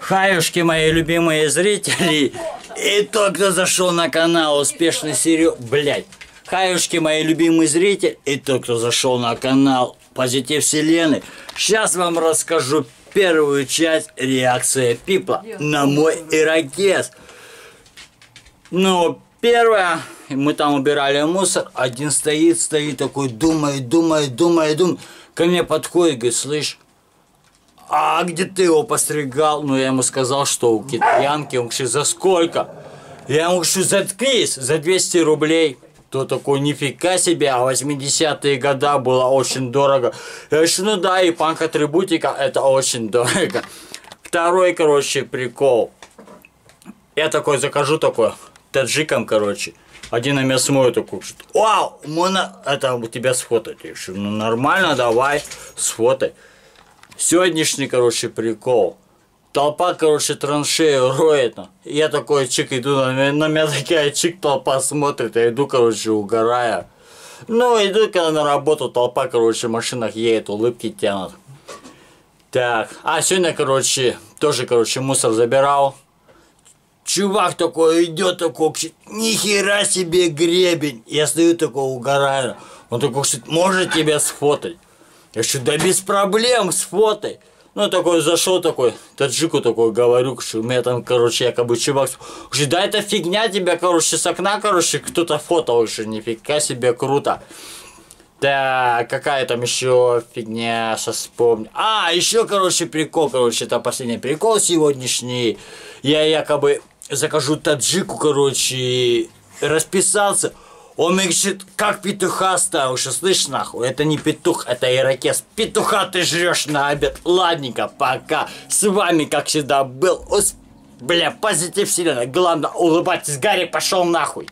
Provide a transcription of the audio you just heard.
Хаюшки, мои любимые зрители. И тот, кто зашел на канал Успешный Серег... Блять. Хаюшки, мои любимые зрители. И тот, кто зашел на канал Позитив Вселенной. Сейчас вам расскажу первую часть реакции Пипла на мой ирокез. Ну, первое, мы там убирали мусор, один стоит, стоит такой, думает, думает, думает, думает. Ко мне подходит, говорит, слышь, а где ты его постригал? Ну, я ему сказал, что у китаянки. Он говорит, за сколько? Я ему говорю, заткнись, за 200 рублей. То такой, нифига себе, а 80-е года было очень дорого. Я говорю, ну да, и панк-атрибутика, это очень дорого. Второй, короче, прикол. Я такой закажу такой, таджикам, короче. Один на смотрит такой, вау, можно это у тебя сфотать? Я говорю, ну нормально, давай, сфотай. Сегодняшний, короче, прикол. Толпа, короче, траншею роет. Я такой чик иду, на меня, на меня такая чик толпа смотрит. Я иду, короче, угорая. Ну, иду когда на работу, толпа, короче, в машинах едет, улыбки тянут. Так, а сегодня, короче, тоже, короче, мусор забирал. Чувак такой идет, такой, нихера себе гребень. Я стою такой, угораю. Он такой, может тебя сфотать? Я что, да без проблем, сфотай. Ну, такой зашел такой, таджику такой, говорю, что у меня там, короче, якобы чувак, говорит, да это фигня тебя, короче, с окна, короче, кто-то фотал, что нифига себе круто. Да, какая там еще фигня, сейчас вспомню. А, еще, короче, прикол, короче, это последний прикол сегодняшний. Я якобы закажу таджику, короче, расписался. Он мне говорит, как петуха что слышь нахуй, это не петух, это ирокез. Петуха ты жрешь на обед. Ладненько, пока. С вами, как всегда, был Бля, позитив вселенная. Главное, улыбайтесь. Гарри пошел нахуй.